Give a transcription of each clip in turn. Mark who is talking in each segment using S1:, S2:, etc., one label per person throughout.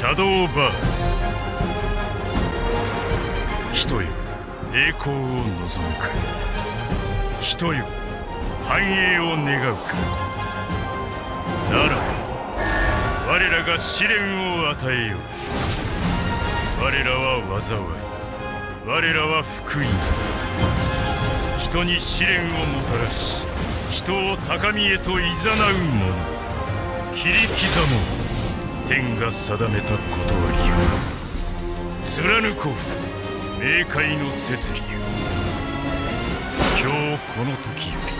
S1: シャドーバース。人よ栄光を望むか人よ繁栄を願うかならば我らが試練を与えよう。我らは災い。我らは福音。人に試練をもたらし人を高みへと誘う者。切り刻もう。天が定めたことわりよ貫こう。冥界の摂理よ今日この時より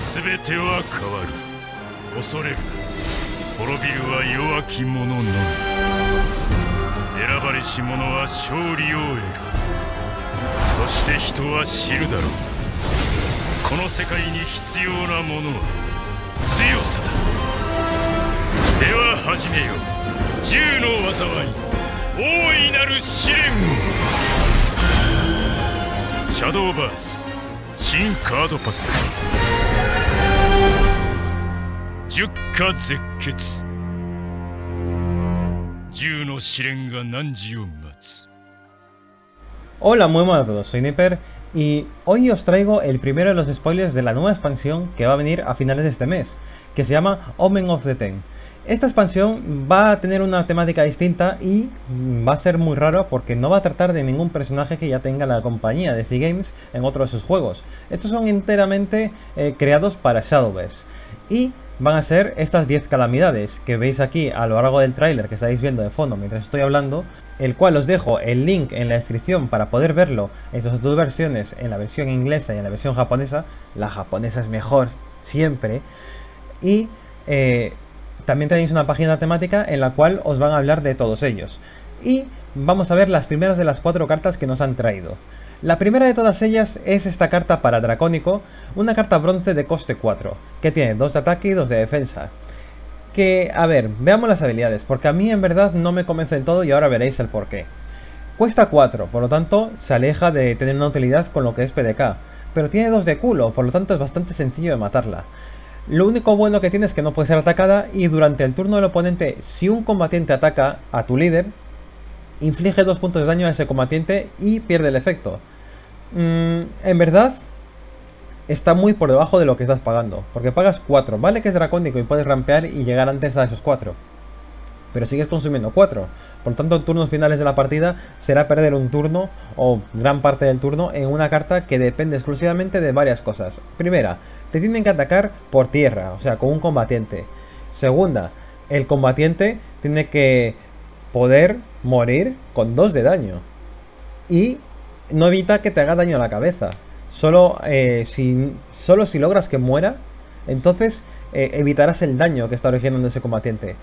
S1: 全ては変わる。恐れるな。滅びるは弱き者のみ。選ばれし者は勝利を得る。そして人は知るだろう。この世界に必要なものは強さだ。では始めよう。銃の災い大いなる試練をシャドーバース新カードパック十火絶血銃の試練が汝を待つ
S2: Hola, muy buenas a todos, soy Nipper y hoy os traigo el primero de los spoilers de la nueva expansión que va a venir a finales de este mes, que se llama Omen of the Ten. Esta expansión va a tener una temática distinta y va a ser muy raro porque no va a tratar de ningún personaje que ya tenga la compañía de C-Games en otros de sus juegos. Estos son enteramente eh, creados para Shadowverse. Y van a ser estas 10 calamidades que veis aquí a lo largo del tráiler que estáis viendo de fondo mientras estoy hablando, el cual os dejo el link en la descripción para poder verlo en sus dos versiones, en la versión inglesa y en la versión japonesa. La japonesa es mejor siempre. Y eh, también tenéis una página temática en la cual os van a hablar de todos ellos. Y vamos a ver las primeras de las cuatro cartas que nos han traído. La primera de todas ellas es esta carta para Dracónico, una carta bronce de coste 4, que tiene 2 de ataque y 2 de defensa. Que, a ver, veamos las habilidades, porque a mí en verdad no me convence del todo y ahora veréis el porqué. Cuesta 4, por lo tanto se aleja de tener una utilidad con lo que es PDK, pero tiene 2 de culo, por lo tanto es bastante sencillo de matarla. Lo único bueno que tiene es que no puede ser atacada y durante el turno del oponente, si un combatiente ataca a tu líder, inflige 2 puntos de daño a ese combatiente y pierde el efecto. Mm, en verdad, está muy por debajo de lo que estás pagando, porque pagas 4. Vale que es dracónico y puedes rampear y llegar antes a esos 4, pero sigues consumiendo 4. Por lo tanto, turnos finales de la partida será perder un turno o gran parte del turno en una carta que depende exclusivamente de varias cosas. Primera, te tienen que atacar por tierra, o sea, con un combatiente. Segunda, el combatiente tiene que poder morir con 2 de daño. Y no evita que te haga daño a la cabeza. Solo, eh, si, solo si logras que muera, entonces eh, evitarás el daño que está originando ese combatiente.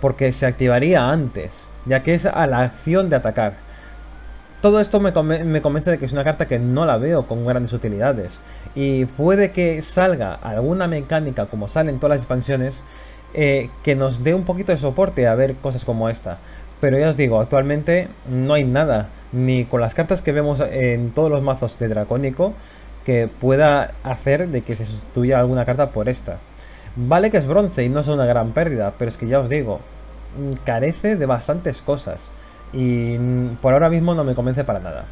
S2: Porque se activaría antes, ya que es a la acción de atacar. Todo esto me, convence de que es una carta que no la veo con grandes utilidades. Y puede que salga alguna mecánica, como sale en todas las expansiones, eh, que nos dé un poquito de soporte a ver cosas como esta. Pero ya os digo, actualmente no hay nada, ni con las cartas que vemos en todos los mazos de Dracónico, que pueda hacer de que se sustituya alguna carta por esta. Vale que es bronce y no es una gran pérdida, pero es que ya os digo, mm, carece de bastantes cosas. Y por ahora mismo no me convence para nada.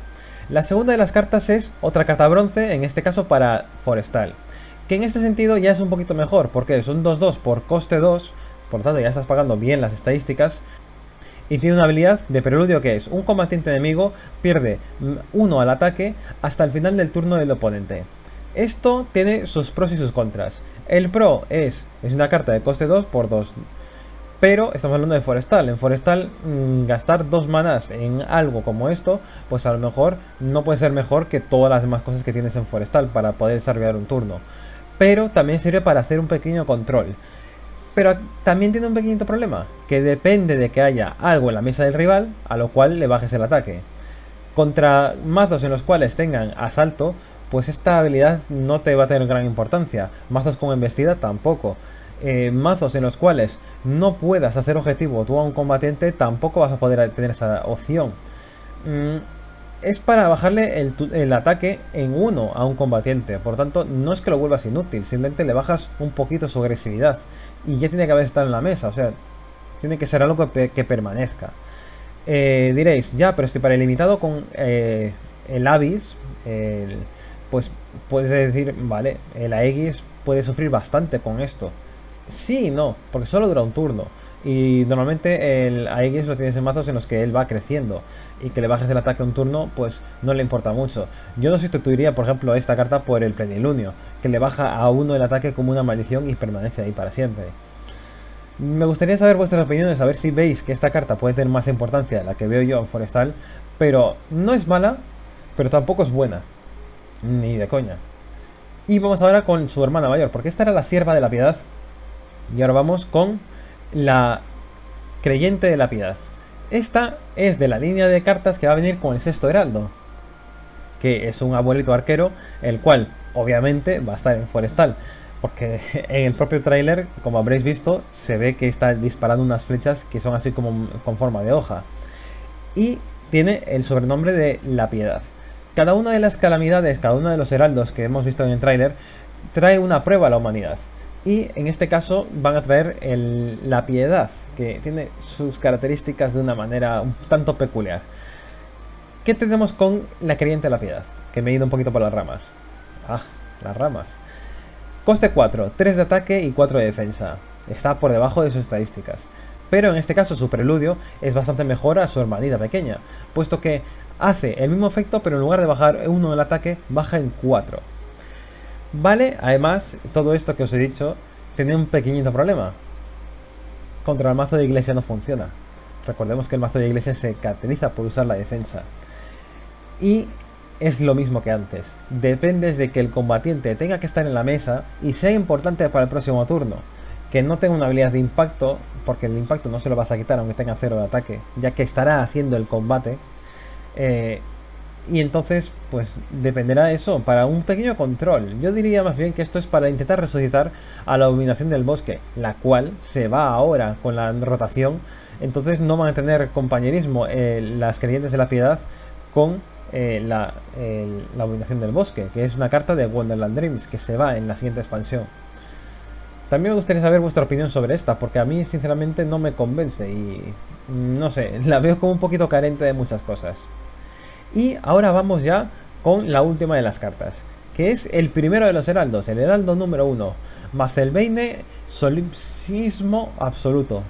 S2: La segunda de las cartas es otra carta bronce, en este caso para Forestal. Que en este sentido ya es un poquito mejor, porque son 2-2 por coste 2, por lo tanto ya estás pagando bien las estadísticas, y tiene una habilidad de preludio que es un combatiente enemigo pierde 1 al ataque hasta el final del turno del oponente. Esto tiene sus pros y sus contras. El pro es, es una carta de coste 2 por 2. Pero estamos hablando de Forestal. En Forestal, mmm, gastar dos manas en algo como esto, pues a lo mejor no puede ser mejor que todas las demás cosas que tienes en Forestal para poder desarrollar un turno. Pero también sirve para hacer un pequeño control. Pero también tiene un pequeñito problema, que depende de que haya algo en la mesa del rival, a lo cual le bajes el ataque. Contra mazos en los cuales tengan asalto, pues esta habilidad no te va a tener gran importancia. Mazos con embestida tampoco. Eh, mazos en los cuales no puedas hacer objetivo tú a un combatiente, tampoco vas a poder tener esa opción. Mm, es para bajarle el, el, ataque en uno a un combatiente. Por tanto, no es que lo vuelvas inútil, simplemente le bajas un poquito su agresividad y ya tiene que haber estado en la mesa, o sea, tiene que ser algo que, permanezca. Eh, diréis, ya, pero es que para el limitado con eh, el Abyss, pues puedes decir, vale, el Aegis puede sufrir bastante con esto. Sí y no, porque solo dura un turno. Y normalmente el Aegis lo tienes en mazos en los que él va creciendo. Y que le bajes el ataque un turno, pues no le importa mucho. Yo no sustituiría, por ejemplo, esta carta por el Plenilunio, que le baja a uno el ataque como una maldición y permanece ahí para siempre. Me gustaría saber vuestras opiniones, a ver si veis que esta carta puede tener más importancia de la que veo yo en Forestal, pero no es mala, pero tampoco es buena. Ni de coña. Y vamos ahora con su hermana mayor, porque esta era la sierva de la piedad. Y ahora vamos con la creyente de la piedad. Esta es de la línea de cartas que va a venir con el sexto heraldo. Que es un abuelito arquero, el cual obviamente va a estar en forestal. Porque en el propio tráiler, como habréis visto, se ve que está disparando unas flechas que son así como con forma de hoja. Y tiene el sobrenombre de La Piedad. Cada una de las calamidades, cada uno de los heraldos que hemos visto en el tráiler, trae una prueba a la humanidad. Y en este caso van a traer la piedad, que tiene sus características de una manera un tanto peculiar. ¿Qué tenemos con la creyente de la piedad? Que me he ido un poquito por las ramas. Ah, las ramas. Coste 4, 3 de ataque y 4 de defensa. Está por debajo de sus estadísticas. Pero en este caso su preludio es bastante mejor a su hermanita pequeña, puesto que hace el mismo efecto pero en lugar de bajar 1 del ataque, baja en 4. Vale, además, todo esto que os he dicho tiene un pequeñito problema. Contra el mazo de iglesia no funciona. Recordemos que el mazo de iglesia se caracteriza por usar la defensa. Y es lo mismo que antes. Dependes de que el combatiente tenga que estar en la mesa y sea importante para el próximo turno. Que no tenga una habilidad de impacto, porque el impacto no se lo vas a quitar aunque tenga cero de ataque, ya que estará haciendo el combate. Eh, y entonces, pues dependerá eso, para un pequeño control. Yo diría más bien que esto es para intentar resucitar a la dominación del bosque, la cual se va ahora con la rotación. Entonces no van a tener compañerismo eh, las creyentes de la piedad con eh, la, dominación del bosque, que es una carta de Wonderland Dreams, que se va en la siguiente expansión. También me gustaría saber vuestra opinión sobre esta, porque a mí sinceramente no me convence y no sé, la veo como un poquito carente de muchas cosas. Y ahora vamos ya con la última de las cartas, que es el primero de los heraldos, el heraldo número 1, Mazelbeine Solipsismo Absoluto.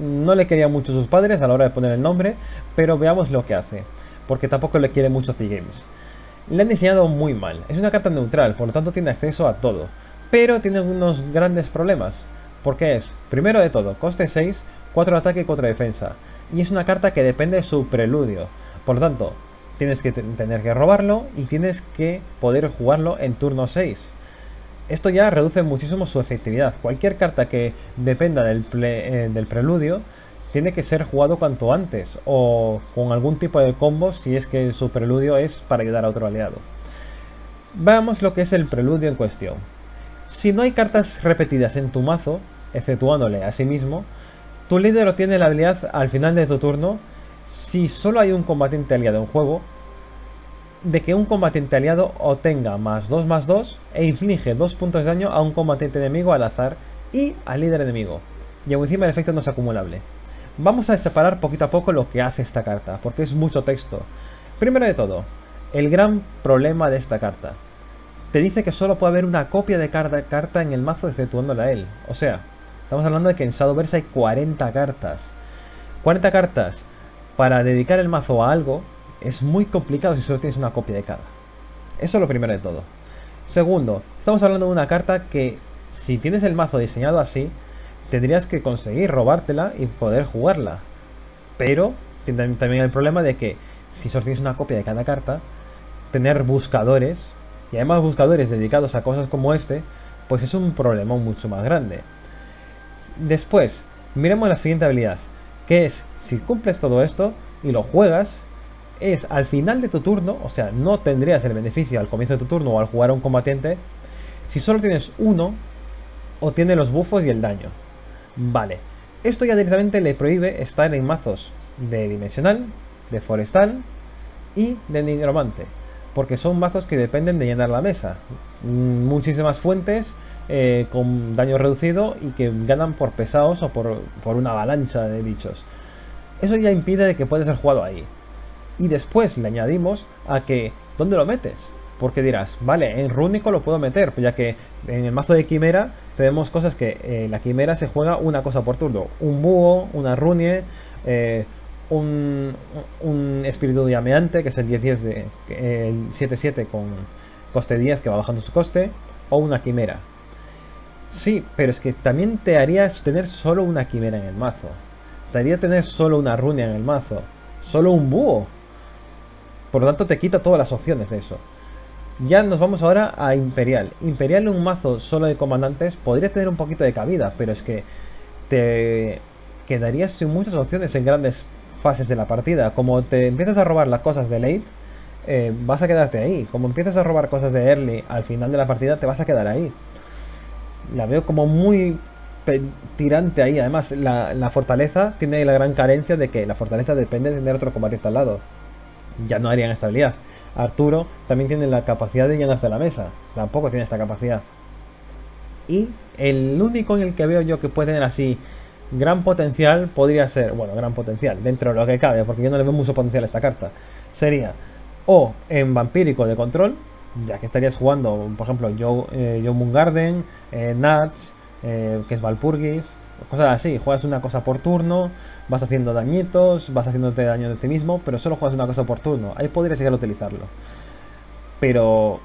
S2: No le quería mucho sus padres a la hora de poner el nombre, pero veamos lo que hace porque tampoco le quiere mucho C-Games. Le han diseñado muy mal, es una carta neutral, por lo tanto tiene acceso a todo, pero tiene unos grandes problemas, porque es, primero de todo, coste 6, 4 de ataque y 4 de defensa, y es una carta que depende de su preludio, por lo tanto, tienes que tener que robarlo y tienes que poder jugarlo en turno 6. Esto ya reduce muchísimo su efectividad. Cualquier carta que dependa del, eh, del preludio tiene que ser jugado cuanto antes o con algún tipo de combo si es que su preludio es para ayudar a otro aliado. Veamos lo que es el preludio en cuestión. Si no hay cartas repetidas en tu mazo, exceptuándole a sí mismo, tu líder obtiene la habilidad al final de tu turno si solo hay un combatiente aliado en juego, de que un combatiente aliado obtenga más 2 más 2 e inflige 2 puntos de daño a un combatiente enemigo al azar y al líder enemigo. Y aún encima el efecto no es acumulable. Vamos a separar poquito a poco lo que hace esta carta, porque es mucho texto. Primero de todo, el gran problema de esta carta. Te dice que solo puede haber una copia de cada carta en el mazo exceptuándola a él. O sea, estamos hablando de que en Shadowverse hay 40 cartas. 40 cartas para dedicar el mazo a algo es muy complicado si solo tienes una copia de cada. Eso es lo primero de todo. Segundo, estamos hablando de una carta que si tienes el mazo diseñado así, tendrías que conseguir robártela y poder jugarla. Pero tiene también el problema de que si solo tienes una copia de cada carta, tener buscadores, y además buscadores dedicados a cosas como este, pues es un problema mucho más grande. Después, miremos la siguiente habilidad, que es, si cumples todo esto y lo juegas, es al final de tu turno, o sea, no tendrías el beneficio al comienzo de tu turno o al jugar a un combatiente, si solo tienes uno, o tiene los buffos y el daño. Vale, esto ya directamente le prohíbe estar en mazos de dimensional, de forestal y de nigromante, porque son mazos que dependen de llenar la mesa. Mm, muchísimas fuentes eh, con daño reducido y que ganan por pesados o por, por una avalancha de bichos. Eso ya impide que pueda ser jugado ahí. Y después le añadimos a que, ¿dónde lo metes? Porque dirás, vale, en rúnico lo puedo meter, ya que en el mazo de quimera tenemos cosas que eh, la quimera se juega una cosa por turno. Un búho, una runie, eh, un, un, espíritu llameante, que es el 10-10 de el 7-7 con coste 10 que va bajando su coste, o una quimera. Sí, pero es que también te harías tener solo una quimera en el mazo. Te haría tener solo una runia en el mazo. Solo un búho. Por lo tanto te quita todas las opciones de eso. Ya nos vamos ahora a Imperial. Imperial en un mazo solo de comandantes podría tener un poquito de cabida, pero es que te quedarías sin muchas opciones en grandes fases de la partida. Como te empiezas a robar las cosas de late, eh, vas a quedarte ahí. Como empiezas a robar cosas de early al final de la partida, te vas a quedar ahí. La veo como muy tirante ahí. Además, la, fortaleza tiene la gran carencia de que la fortaleza depende de tener otro combatiente al lado. Ya no harían estabilidad. Arturo también tiene la capacidad de llenarse la mesa. Tampoco tiene esta capacidad. Y el único en el que veo yo que puede tener así gran potencial podría ser, bueno, gran potencial, dentro de lo que cabe, porque yo no le veo mucho potencial a esta carta, sería o en vampírico de control, ya que estarías jugando, por ejemplo, Joe, eh, Joe eh, Nats, eh, que es Valpurgis, cosas así. Juegas una cosa por turno, vas haciendo dañitos, vas haciéndote daño de ti mismo, pero solo juegas una cosa por turno. Ahí podrías llegar a utilizarlo. Pero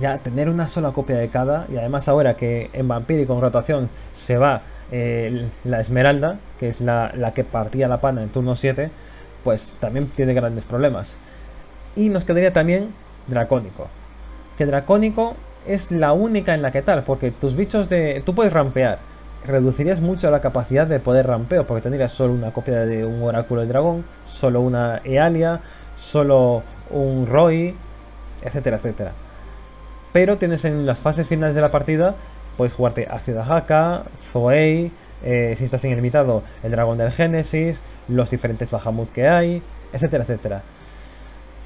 S2: ya tener una sola copia de cada, y además ahora que en Vampiri con rotación se va eh, la Esmeralda, que es la, la, que partía la pana en turno 7, pues también tiene grandes problemas. Y nos quedaría también Dracónico. Que Dracónico es la única en la que tal, porque tus bichos de... Tú puedes rampear, reducirías mucho la capacidad de poder rampeo, porque tendrías solo una copia de un oráculo de dragón, solo una Ealia, solo un Roy, etcétera, etcétera. Pero tienes en las fases finales de la partida, puedes jugarte Ácida Haka, Zoei, eh, si estás en el limitado, el dragón del Génesis, los diferentes Bahamut que hay, etcétera, etcétera.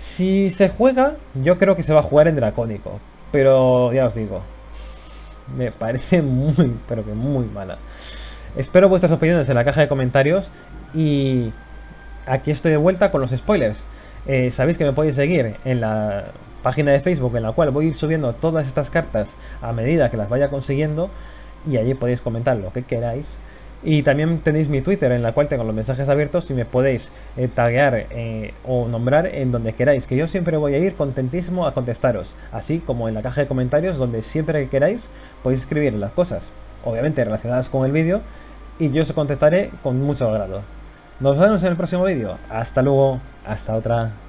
S2: Si se juega, yo creo que se va a jugar en Dracónico, pero ya os digo, me parece muy, pero que muy mala. Espero vuestras opiniones en la caja de comentarios y aquí estoy de vuelta con los spoilers. Eh, sabéis que me podéis seguir en la página de Facebook en la cual voy a ir subiendo todas estas cartas a medida que las vaya consiguiendo y allí podéis comentar lo que queráis. Y también tenéis mi Twitter en la cual tengo los mensajes abiertos y me podéis eh, taguear eh, o nombrar en donde queráis, que yo siempre voy a ir contentísimo a contestaros, así como en la caja de comentarios donde siempre que queráis podéis escribir las cosas, obviamente relacionadas con el vídeo, y yo os contestaré con mucho agrado. Nos vemos en el próximo vídeo. Hasta luego, hasta otra.